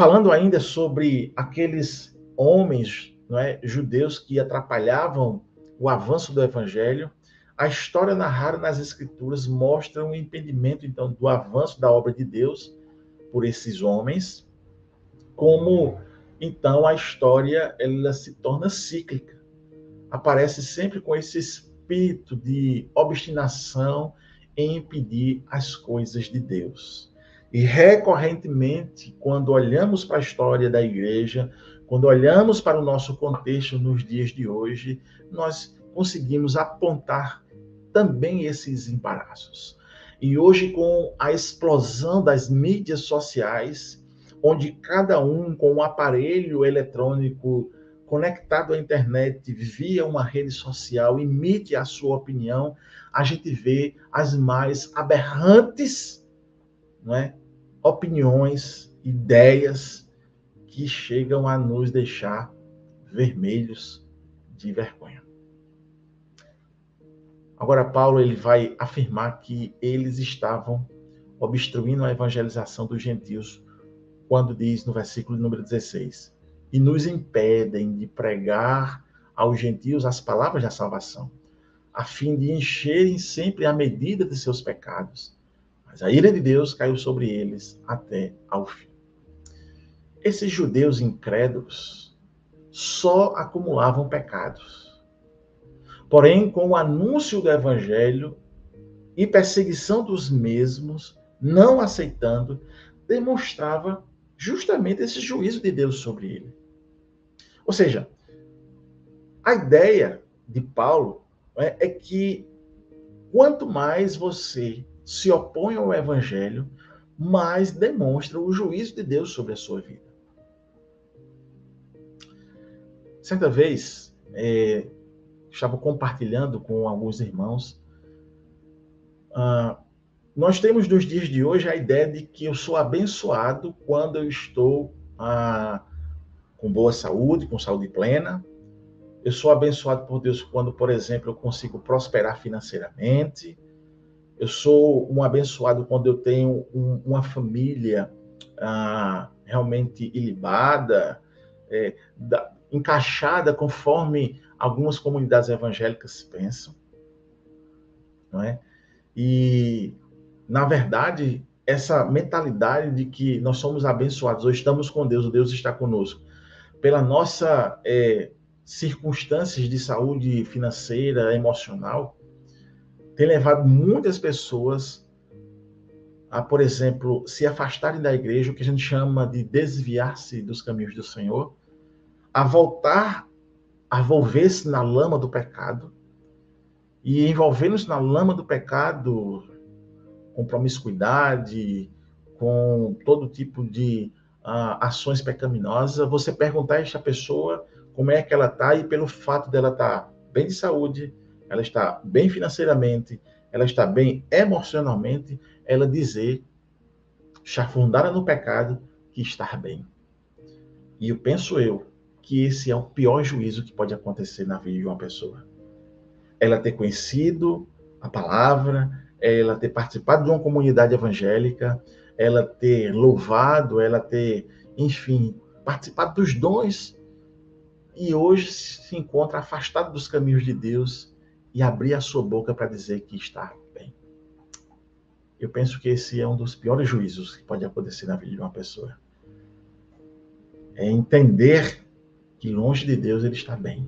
Falando ainda sobre aqueles homens é, judeus que atrapalhavam o avanço do evangelho, a história narrada nas escrituras mostra um impedimento então do avanço da obra de Deus por esses homens, como então a história ela se torna cíclica. Aparece sempre com esse espírito de obstinação em impedir as coisas de Deus. E recorrentemente, quando olhamos para a história da igreja, quando olhamos para o nosso contexto nos dias de hoje, nós conseguimos apontar também esses embaraços. E hoje, com a explosão das mídias sociais, onde cada um com um aparelho eletrônico conectado à internet via uma rede social emite a sua opinião, a gente vê as mais aberrantes é? opiniões, ideias que chegam a nos deixar vermelhos de vergonha. Agora Paulo ele vai afirmar que eles estavam obstruindo a evangelização dos gentios quando diz no versículo número 16: "E nos impedem de pregar aos gentios as palavras da salvação, a fim de encherem sempre a medida de seus pecados. Mas a ira de Deus caiu sobre eles até ao fim." Esses judeus incrédulos só acumulavam pecados. Porém, com o anúncio do evangelho e perseguição dos mesmos, não aceitando, demonstrava justamente esse juízo de Deus sobre ele. Ou seja, a ideia de Paulo é, é que quanto mais você se opõe ao evangelho, mais demonstra o juízo de Deus sobre a sua vida. Certa vez, é, estava compartilhando com alguns irmãos. Ah, nós temos nos dias de hoje a ideia de que eu sou abençoado quando eu estou ah, com boa saúde, com saúde plena. Eu sou abençoado por Deus quando, por exemplo, eu consigo prosperar financeiramente. Eu sou um abençoado quando eu tenho um, uma família ah, realmente ilibada, é, da, encaixada conforme algumas comunidades evangélicas pensam, não é? E na verdade, essa mentalidade de que nós somos abençoados ou estamos com Deus, Deus está conosco, pela nossa é, circunstâncias de saúde financeira, emocional, tem levado muitas pessoas a, por exemplo, se afastarem da igreja, o que a gente chama de desviar-se dos caminhos do Senhor, a voltar a envolver-se na lama do pecado. E envolvendo-se na lama do pecado, com promiscuidade, com todo tipo de uh, ações pecaminosas, você perguntar a esta pessoa como é que ela está, e pelo fato dela estar tá bem de saúde, ela está bem financeiramente, ela está bem emocionalmente, ela dizer, chafundada no pecado, que está bem. E eu penso eu, que esse é o pior juízo que pode acontecer na vida de uma pessoa. Ela ter conhecido a palavra, ela ter participado de uma comunidade evangélica, ela ter louvado, ela ter, enfim, participado dos dons e hoje se encontra afastado dos caminhos de Deus e abrir a sua boca para dizer que está bem. Eu penso que esse é um dos piores juízos que pode acontecer na vida de uma pessoa. É entender que longe de Deus ele está bem.